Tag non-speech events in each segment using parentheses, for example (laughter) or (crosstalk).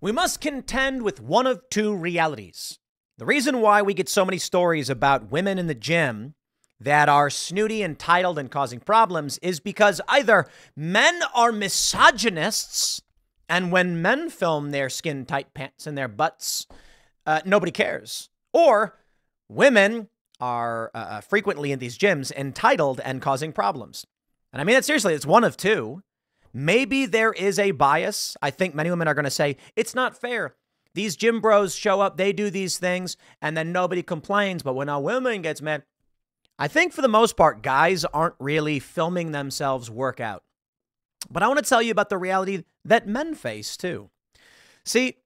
We must contend with one of two realities. The reason why we get so many stories about women in the gym that are snooty, entitled, and causing problems is because either men are misogynists, and when men film their skin tight pants and their butts, uh, nobody cares, or women are uh, uh frequently in these gyms entitled and causing problems. And I mean that seriously, it's one of two. Maybe there is a bias. I think many women are going to say it's not fair. These gym bros show up, they do these things, and then nobody complains. But when a woman gets mad, I think for the most part, guys aren't really filming themselves work out. But I want to tell you about the reality that men face too. See,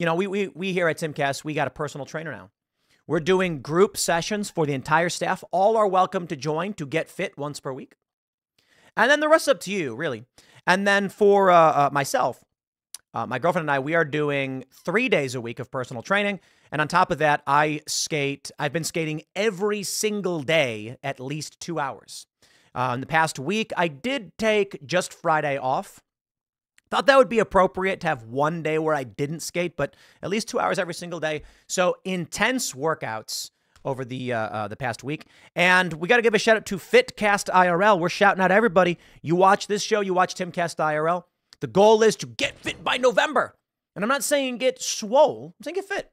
you know, we, we, we here at Timcast, we got a personal trainer now. We're doing group sessions for the entire staff. All are welcome to join to get fit once per week. And then the rest up to you, really. And then for uh, uh, myself, uh, my girlfriend and I, we are doing three days a week of personal training. And on top of that, I skate. I've been skating every single day, at least two hours. Uh, in the past week, I did take just Friday off. Thought that would be appropriate to have one day where I didn't skate, but at least two hours every single day. So intense workouts over the uh, uh, the past week. And we got to give a shout out to Fitcast IRL. We're shouting out everybody. You watch this show, you watch Timcast IRL. The goal is to get fit by November. And I'm not saying get swole, I'm saying get fit.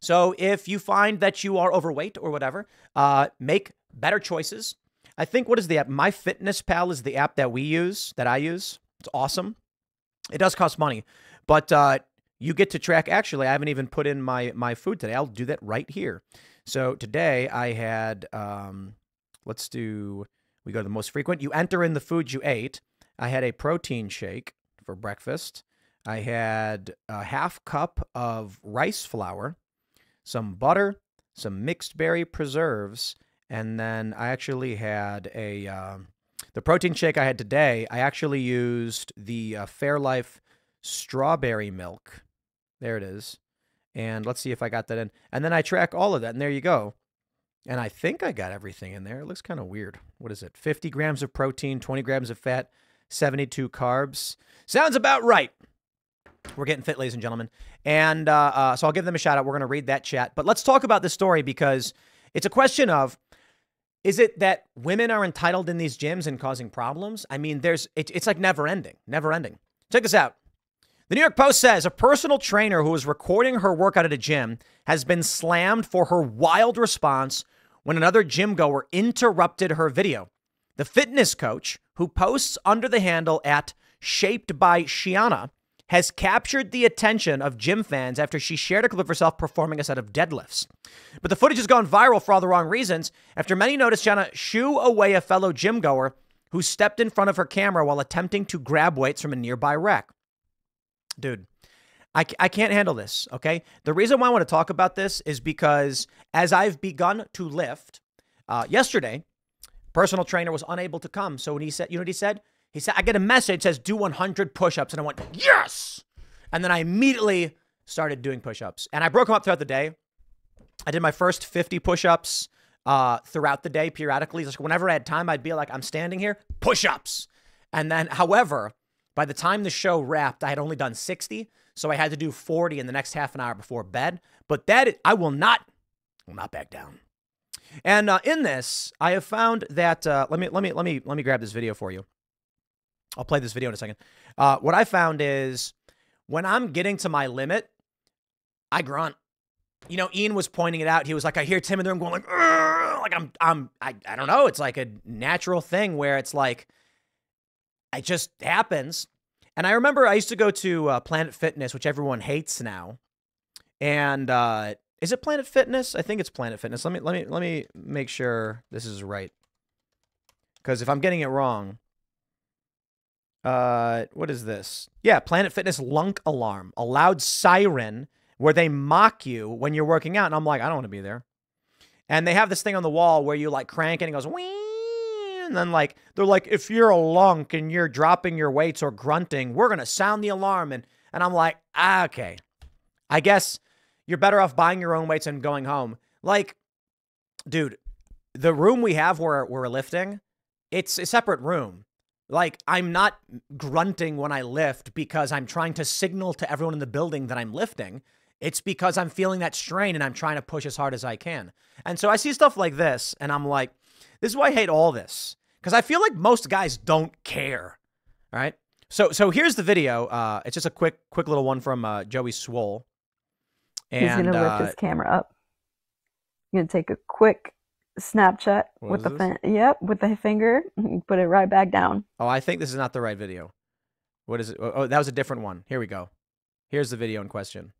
So if you find that you are overweight or whatever, uh, make better choices. I think what is the app? My Fitness Pal is the app that we use, that I use. It's awesome. It does cost money, but uh, you get to track. Actually, I haven't even put in my my food today. I'll do that right here. So today I had, um, let's do, we go to the most frequent. You enter in the food you ate. I had a protein shake for breakfast. I had a half cup of rice flour, some butter, some mixed berry preserves, and then I actually had a, uh, the protein shake I had today, I actually used the uh, Fairlife strawberry milk. There it is. And let's see if I got that in. And then I track all of that, and there you go. And I think I got everything in there. It looks kind of weird. What is it? 50 grams of protein, 20 grams of fat, 72 carbs. Sounds about right. We're getting fit, ladies and gentlemen. And uh, uh, so I'll give them a shout out. We're going to read that chat. But let's talk about this story because it's a question of is it that women are entitled in these gyms and causing problems? I mean, there's it, it's like never ending, never ending. Check this out. The New York Post says a personal trainer who was recording her workout at a gym has been slammed for her wild response when another gym goer interrupted her video. The fitness coach, who posts under the handle at Shaped by Shiana, has captured the attention of gym fans after she shared a clip of herself performing a set of deadlifts. But the footage has gone viral for all the wrong reasons after many noticed Shiana shoo away a fellow gym goer who stepped in front of her camera while attempting to grab weights from a nearby rack dude. I, I can't handle this, okay? The reason why I want to talk about this is because as I've begun to lift, uh, yesterday, personal trainer was unable to come. So when he said, you know what he said? He said, I get a message says do 100 push-ups. And I went, yes! And then I immediately started doing push-ups. And I broke them up throughout the day. I did my first 50 push-ups uh, throughout the day periodically. Just whenever I had time, I'd be like, I'm standing here, push-ups. And then, however, by the time the show wrapped, I had only done 60, so I had to do 40 in the next half an hour before bed. But that I will not, will not back down. And uh, in this, I have found that uh, let me let me let me let me grab this video for you. I'll play this video in a second. Uh, what I found is when I'm getting to my limit, I grunt. You know, Ian was pointing it out. He was like, I hear Tim in the room going like, like I'm I'm I, I don't know. It's like a natural thing where it's like it just happens. And I remember I used to go to uh, Planet Fitness, which everyone hates now. And uh, is it Planet Fitness? I think it's Planet Fitness. Let me let me let me make sure this is right. Because if I'm getting it wrong, uh, what is this? Yeah, Planet Fitness lunk alarm, a loud siren where they mock you when you're working out. And I'm like, I don't want to be there. And they have this thing on the wall where you like crank it and it goes wing and then like they're like, if you're a lunk and you're dropping your weights or grunting, we're gonna sound the alarm. And and I'm like, ah, okay. I guess you're better off buying your own weights and going home. Like, dude, the room we have where we're lifting, it's a separate room. Like, I'm not grunting when I lift because I'm trying to signal to everyone in the building that I'm lifting. It's because I'm feeling that strain and I'm trying to push as hard as I can. And so I see stuff like this and I'm like, this is why I hate all this. Because I feel like most guys don't care. All right. So so here's the video. Uh, it's just a quick quick little one from uh, Joey Swole. And, He's gonna lift uh, his camera up. You're gonna take a quick Snapchat with the fin- yep with the finger, put it right back down. Oh, I think this is not the right video. What is it? Oh, that was a different one. Here we go. Here's the video in question.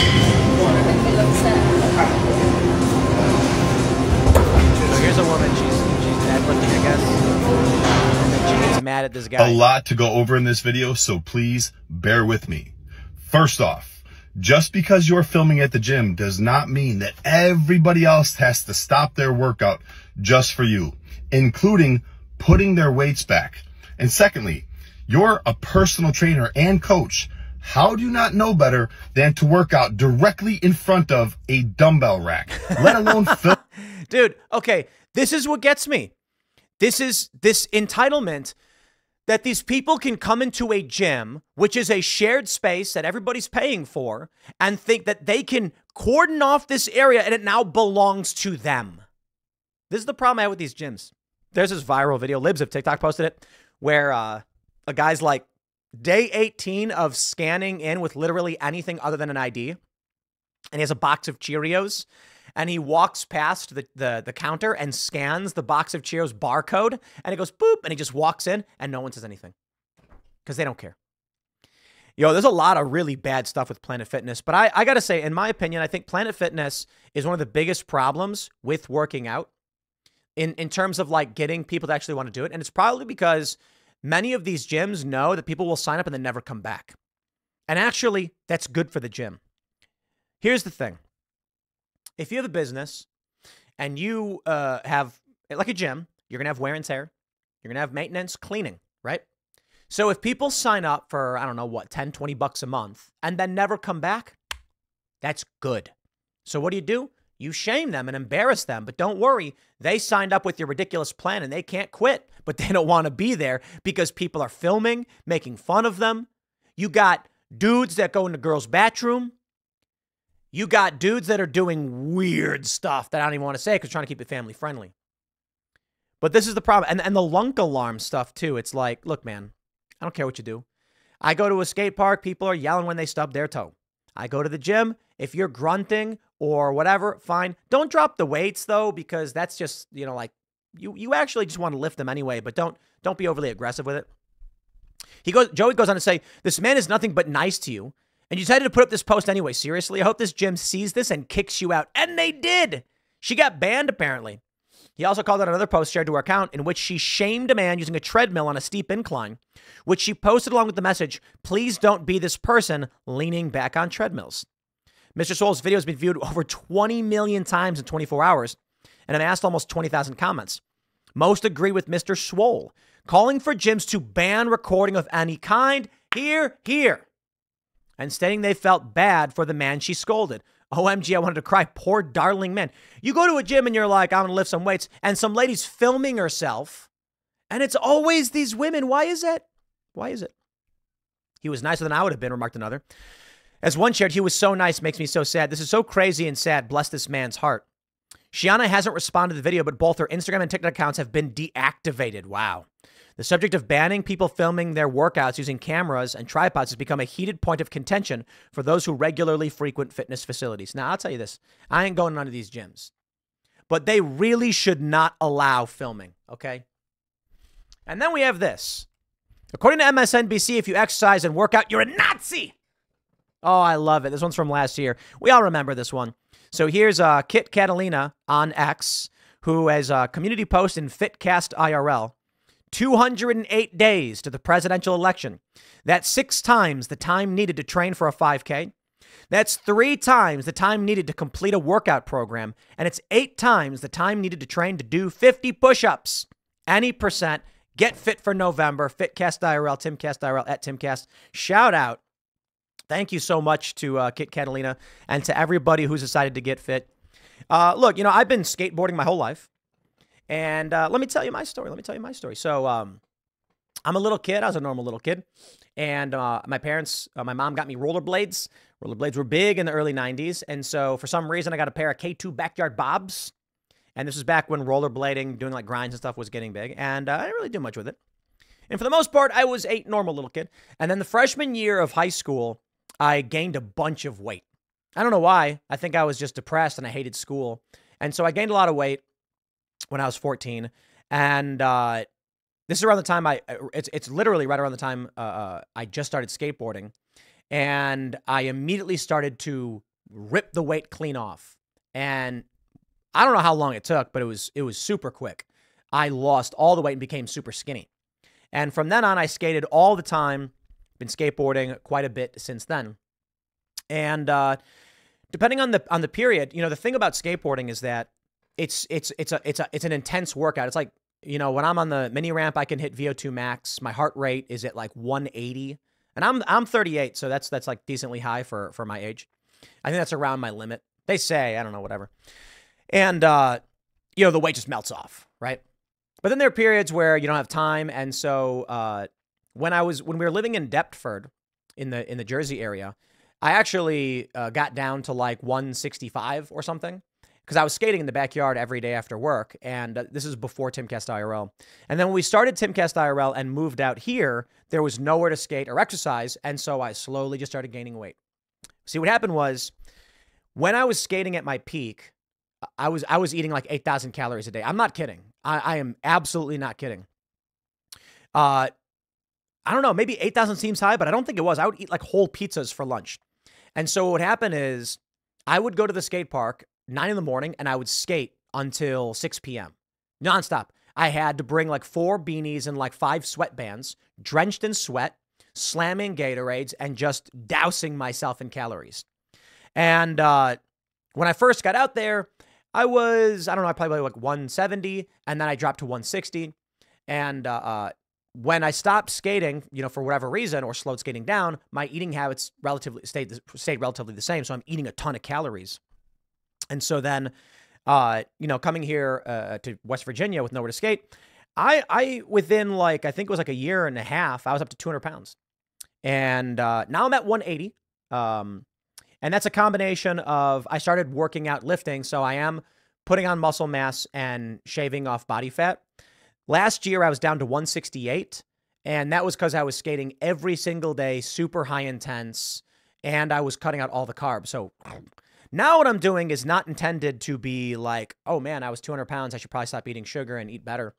So here's a woman. She's she's deadlifting, I guess. She gets mad at this guy. A lot to go over in this video, so please bear with me. First off, just because you're filming at the gym does not mean that everybody else has to stop their workout just for you, including putting their weights back. And secondly, you're a personal trainer and coach. How do you not know better than to work out directly in front of a dumbbell rack, let alone (laughs) film? Dude, okay, this is what gets me. This is this entitlement that these people can come into a gym, which is a shared space that everybody's paying for, and think that they can cordon off this area and it now belongs to them. This is the problem I have with these gyms. There's this viral video, Libs of TikTok posted it, where uh, a guy's like, day 18 of scanning in with literally anything other than an ID. And he has a box of Cheerios and he walks past the, the, the counter and scans the box of Cheerios barcode and it goes boop and he just walks in and no one says anything because they don't care. Yo, there's a lot of really bad stuff with Planet Fitness, but I, I got to say, in my opinion, I think Planet Fitness is one of the biggest problems with working out in, in terms of like getting people to actually want to do it. And it's probably because many of these gyms know that people will sign up and then never come back. And actually, that's good for the gym. Here's the thing if you have a business and you uh, have, like a gym, you're going to have wear and tear, you're going to have maintenance, cleaning, right? So if people sign up for, I don't know what, 10, 20 bucks a month and then never come back, that's good. So what do you do? You shame them and embarrass them. But don't worry, they signed up with your ridiculous plan and they can't quit, but (laughs) they don't want to be there because people are filming, making fun of them. You got dudes that go in the girls' bathroom you got dudes that are doing weird stuff that I don't even want to say because trying to keep it family friendly. But this is the problem. And, and the lunk alarm stuff, too. It's like, look, man, I don't care what you do. I go to a skate park, people are yelling when they stub their toe. I go to the gym. If you're grunting or whatever, fine. Don't drop the weights though, because that's just, you know, like you you actually just want to lift them anyway, but don't don't be overly aggressive with it. He goes Joey goes on to say, This man is nothing but nice to you. And you decided to put up this post anyway. Seriously, I hope this gym sees this and kicks you out. And they did. She got banned, apparently. He also called out another post shared to her account in which she shamed a man using a treadmill on a steep incline, which she posted along with the message, Please don't be this person leaning back on treadmills. Mr. Swole's video has been viewed (laughs) over 20 million times in 24 hours and amassed almost 20,000 comments. Most agree with Mr. Swole, calling for gyms to ban recording of any kind. Here, here and stating they felt bad for the man she scolded. OMG, I wanted to cry. Poor darling man. You go to a gym and you're like, I'm going to lift some weights, and some lady's filming herself, and it's always these women. Why is it? Why is it? He was nicer than I would have been, remarked another. As one shared, he was so nice, makes me so sad. This is so crazy and sad. Bless this man's heart. Shiana hasn't responded to the video, but both her Instagram and TikTok accounts have been deactivated. Wow. The subject of banning people filming their workouts using cameras and tripods has become a heated point of contention for those who regularly frequent fitness facilities. Now, I'll tell you this I ain't going to none of these gyms, but they really should not allow filming, okay? And then we have this. According to MSNBC, if you exercise and work out, you're a Nazi. Oh, I love it. This one's from last year. We all remember this one. So here's uh, Kit Catalina on X, who has a community post in Fitcast IRL 208 days to the presidential election. That's six times the time needed to train for a 5K. That's three times the time needed to complete a workout program. And it's eight times the time needed to train to do 50 push ups. Any percent. Get fit for November. Fitcast IRL, Timcast IRL at Timcast. Shout out. Thank you so much to uh, Kit Catalina and to everybody who's decided to get fit. Uh, look, you know, I've been skateboarding my whole life. And uh, let me tell you my story. Let me tell you my story. So, um, I'm a little kid. I was a normal little kid. And uh, my parents, uh, my mom got me rollerblades. Rollerblades were big in the early 90s. And so for some reason, I got a pair of K2 backyard bobs. And this was back when rollerblading, doing like grinds and stuff was getting big. And uh, I didn't really do much with it. And for the most part, I was a normal little kid. And then the freshman year of high school, I gained a bunch of weight. I don't know why. I think I was just depressed and I hated school. And so I gained a lot of weight when I was 14. And uh, this is around the time I, it's, it's literally right around the time uh, uh, I just started skateboarding. And I immediately started to rip the weight clean off. And I don't know how long it took, but it was, it was super quick. I lost all the weight and became super skinny. And from then on, I skated all the time, been skateboarding quite a bit since then. And uh, depending on the on the period, you know, the thing about skateboarding is that it's it's it's a it's a it's an intense workout. It's like you know, when I'm on the mini ramp, I can hit VO2 max. My heart rate is at like 180, and I'm I'm 38, so that's that's like decently high for for my age. I think that's around my limit. They say I don't know, whatever. And uh, you know, the weight just melts off, right? But then there are periods where you don't have time, and so uh, when I was when we were living in Deptford, in the in the Jersey area, I actually uh, got down to like 165 or something because I was skating in the backyard every day after work. And uh, this is before Timcast IRL. And then when we started Timcast IRL and moved out here, there was nowhere to skate or exercise. And so I slowly just started gaining weight. See, what happened was when I was skating at my peak, I was I was eating like 8,000 calories a day. I'm not kidding. I, I am absolutely not kidding. Uh, I don't know, maybe 8,000 seems high, but I don't think it was. I would eat like whole pizzas for lunch. And so what would happen is I would go to the skate park nine in the morning and I would skate until 6 p.m. nonstop. I had to bring like four beanies and like five sweatbands, drenched in sweat, slamming Gatorades, and just dousing myself in calories. And uh, when I first got out there, I was, I don't know, I probably like 170, and then I dropped to 160. And uh, uh, when I stopped skating, you know, for whatever reason, or slowed skating down, my eating habits relatively stayed stayed relatively the same. So I'm eating a ton of calories. And so then, uh, you know, coming here uh, to West Virginia with nowhere to skate, I, I within like I think it was like a year and a half, I was up to 200 pounds, and uh, now I'm at 180. Um, and that's a combination of I started working out lifting, so I am putting on muscle mass and shaving off body fat. Last year I was down to 168, and that was because I was skating every single day, super high intense, and I was cutting out all the carbs. So now, what I'm doing is not intended to be like, oh man, I was 200 pounds. I should probably stop eating sugar and eat better.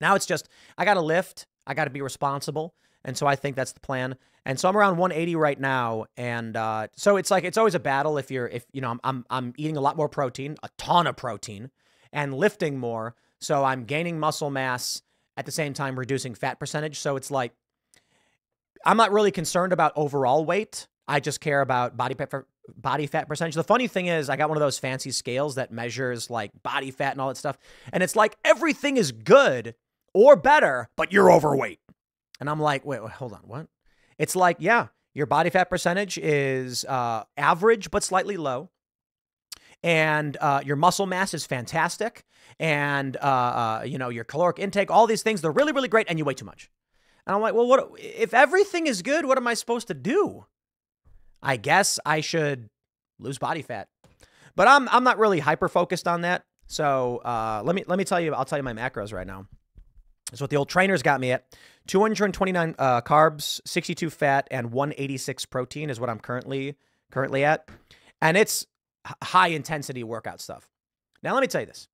Now it's just, I got to lift. I got to be responsible. And so I think that's the plan. And so I'm around 180 right now. And uh, so it's like, it's always a battle if you're, if, you know, I'm, I'm, I'm eating a lot more protein, a ton of protein, and lifting more. So I'm gaining muscle mass at the same time reducing fat percentage. So it's like, I'm not really concerned about overall weight. I just care about body body fat percentage. The funny thing is, I got one of those fancy scales that measures like body fat and all that stuff. And it's like everything is good or better, but you're overweight. And I'm like, wait, wait hold on, what? It's like, yeah, your body fat percentage is uh, average but slightly low. And uh, your muscle mass is fantastic. And, uh, uh you know, your caloric intake, all these things, they're really, really great. And you weigh too much. And I'm like, well, what if everything is good? What am I supposed to do? I guess I should lose body fat. But I'm I'm not really hyper focused on that. So uh, let me let me tell you. I'll tell you my macros right now. That's what the old trainers got me at. 229 uh, carbs, 62 fat, and 186 protein is what I'm currently currently at, and it's high intensity workout stuff. Now let me tell you this.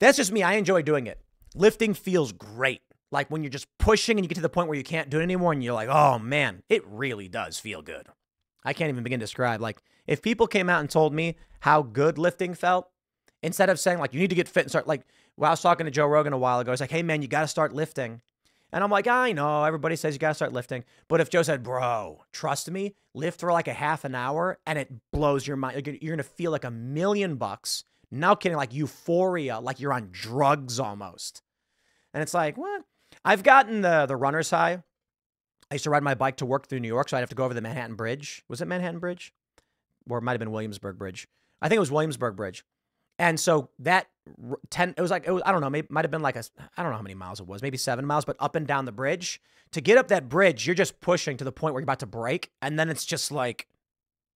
That's just me. I enjoy doing it. Lifting feels great. Like when you're just pushing and you get to the point where you can't do it anymore, and you're like, oh man, it really does feel good. I can't even begin to describe. Like, if people came out and told me how good lifting felt, instead of saying, like, you need to get fit and start, like, well, I was talking to Joe Rogan a while ago. He's like, hey, man, you got to start lifting. And I'm like, I know, everybody says you got to start lifting. But if Joe said, bro, trust me, lift for like a half an hour and it blows your mind. You're going to feel like a million bucks. Now kidding, like euphoria, like you're on drugs almost. And it's like, what? I've gotten the the runner's high I used to ride my bike to work through New York, so I'd have to go over the Manhattan Bridge. Was it Manhattan Bridge? Or it might have been Williamsburg Bridge. I think it was Williamsburg Bridge. And so that 10, it was like, it was, I don't know, maybe might have been like a, I don't know how many miles it was, maybe seven miles, but up and down the bridge. To get up that bridge, you're just pushing to the point where you're about to break. And then it's just like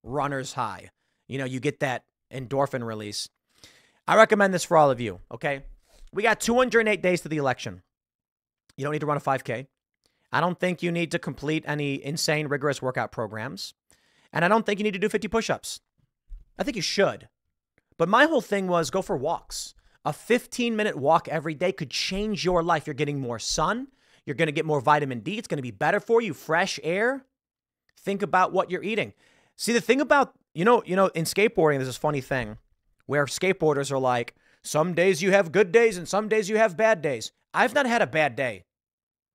runner's high. You know, you get that endorphin release. I recommend this for all of you, okay? We got 208 days to the election. You don't need to run a 5K. I don't think you need to complete any insane, rigorous workout programs. And I don't think you need to do 50 push ups. I think you should. But my whole thing was go for walks. A 15 minute walk every day could change your life. You're getting more sun. You're going to get more vitamin D. It's going to be better for you. Fresh air. Think about what you're eating. See, the thing about, you know, you know, in skateboarding, there's this funny thing where skateboarders are like, some days you have good days and some days you have bad days. I've not had a bad day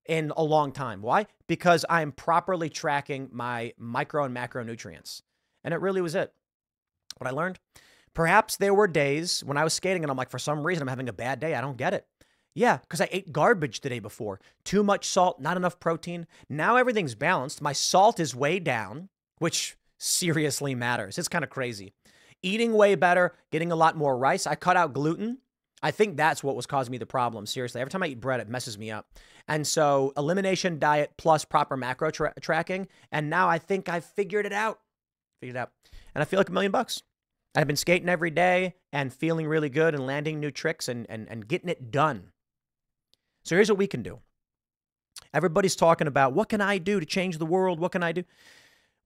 in a long time. Why? Because I'm properly tracking my micro and macronutrients. And it really was it. What I learned? Perhaps there were days when I was skating and I'm like, for some reason, I'm having a bad day. I don't get it. Yeah, because I ate garbage the day before. Too much salt, not enough protein. Now everything's balanced. My salt is way down, which seriously matters. It's kind of crazy. Eating way better, getting a lot more rice. I cut out gluten. I think that's what was causing me the problem. Seriously, every time I eat bread, it messes me up. And so, elimination diet plus proper macro tra- tracking. And now I think I've figured it out. Figured it out. And I feel like a million bucks. I've been skating every day and feeling really good and landing new tricks and, and, and getting it done. So, here's what we can do. Everybody's talking about what can I do to change the world? What can I do?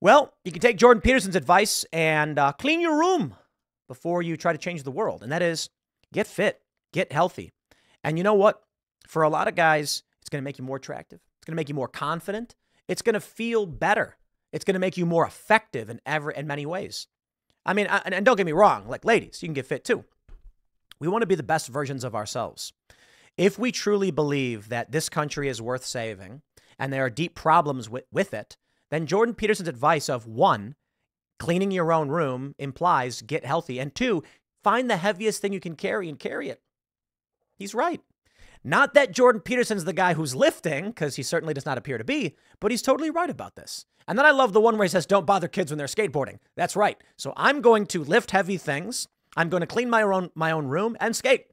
Well, you can take Jordan Peterson's advice and uh, clean your room before you try to change the world. And that is get fit get healthy. And you know what? For a lot of guys, it's going to make you more attractive. It's going to make you more confident. It's going to feel better. It's going to make you more effective in ever in many ways. I mean, and don't get me wrong, like ladies, you can get fit too. We want to be the best versions of ourselves. If we truly believe that this country is worth saving and there are deep problems with, with it, then Jordan Peterson's advice of one, cleaning your own room implies get healthy, and two, find the heaviest thing you can carry and carry it. He's right. Not that Jordan Peterson's the guy who's lifting, because he certainly does not appear to be, but he's totally right about this. And then I love the one where he says, don't bother kids when they're skateboarding. That's right. So I'm going to lift heavy things. I'm going to clean my own my own room and skate.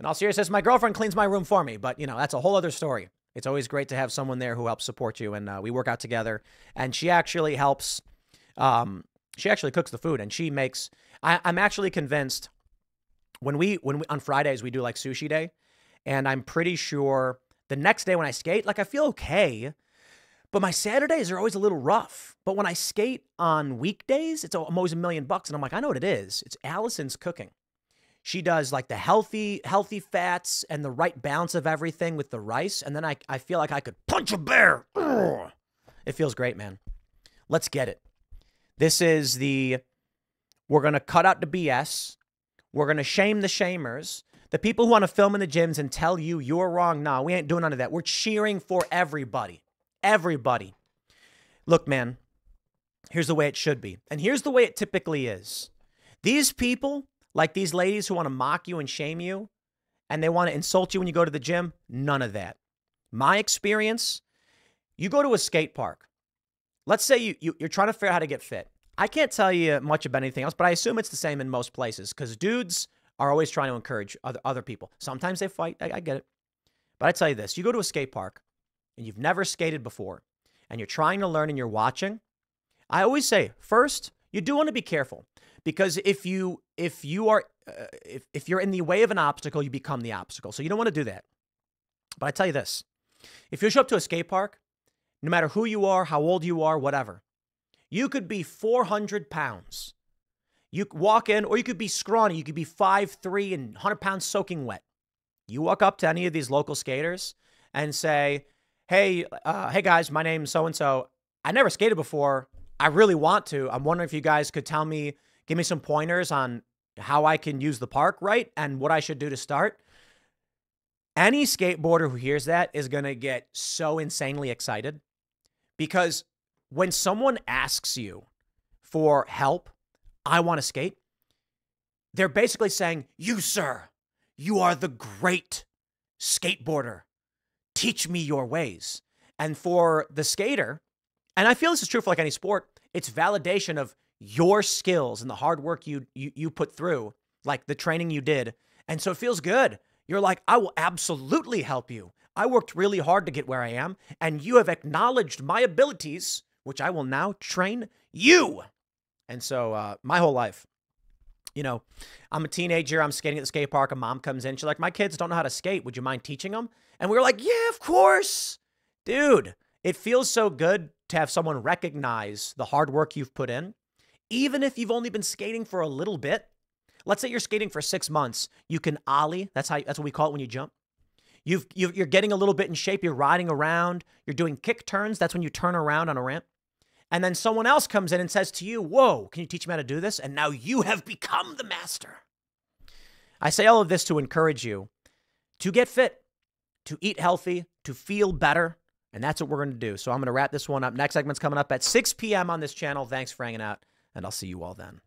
In all serious seriousness, my girlfriend cleans my room for me, but you know, that's a whole other story. It's always great to have someone there who helps support you, and uh, we work out together. And she actually helps. Um, she actually cooks the food, and she makes. I, I'm actually convinced when we when we on Fridays we do like sushi day, and I'm pretty sure the next day when I skate, like I feel okay, but my Saturdays are always a little rough. But when I skate on weekdays, it's always a million bucks, and I'm like, I know what it is. It's Allison's cooking. She does like the healthy healthy fats and the right balance of everything with the rice, and then I I feel like I could punch a bear. Ugh. It feels great, man. Let's get it. This is the we're going to cut out the BS. We're going to shame the shamers. The people who want to film in the gyms and tell you you're wrong. No, we ain't doing none of that. We're cheering for everybody. Everybody. Look, man, here's the way it should be. And here's the way it typically is. These people, like these ladies who want to mock you and shame you, and they want to insult you when you go to the gym, none of that. My experience, you go to a skate park. Let's say you, you, are trying to figure out how to get fit. I can't tell you much about anything else, but I assume it's the same in most places because dudes are always trying to encourage other, other people. Sometimes they fight. I, I get it. But I tell you this you go to a skate park and you've never skated before and you're trying to learn and you're watching. I always say, first, you do want to be careful because if you if you are uh, if, if you're in the way of an obstacle you become the obstacle so you don't want to do that but i tell you this if you show up to a skate park no matter who you are how old you are whatever you could be 400 pounds. You walk in, or you could be scrawny. You could be 5'3 and 100 pounds soaking wet. You walk up to any of these local skaters and say, Hey, uh, hey guys, my name's so and so. I never skated before. I really want to. I'm wondering if you guys could tell me, give me some pointers on how I can use the park right and what I should do to start. Any skateboarder who hears that is going to get so insanely excited because when someone asks you for help, I want to skate, they're basically saying, You, sir, you are the great skateboarder. Teach me your ways. And for the skater, and I feel this is true for like any sport, it's validation of your skills and the hard work you, you, you put through like the training you did. And so it feels good. You're like, I will absolutely help you. I worked really hard to get where I am, and you have acknowledged my abilities, which I will now train you. And so, uh, my whole life, you know, I'm a teenager. I'm skating at the skate park. A mom comes in. She's like, My kids don't know how to skate. Would you mind teaching them? And we were like, Yeah, of course. Dude, it feels so good to have someone recognize the hard work you've put in, even if you've only been skating for a little bit. Let's say you're skating for six months. You can ollie. That's how. That's what we call it when you jump. You've, you are getting a little bit in shape. You're riding around. You're doing kick turns. That's when you turn around on a ramp. And then someone else comes in and says to you, Whoa, can you teach me how to do this? And now you have become the master. I say all of this to encourage you to get fit, to eat healthy, to feel better. And that's what we're going to do. So I'm going to wrap this one up. Next segment's coming up at 6 p.m. on this channel. Thanks for hanging out, and I'll see you all then.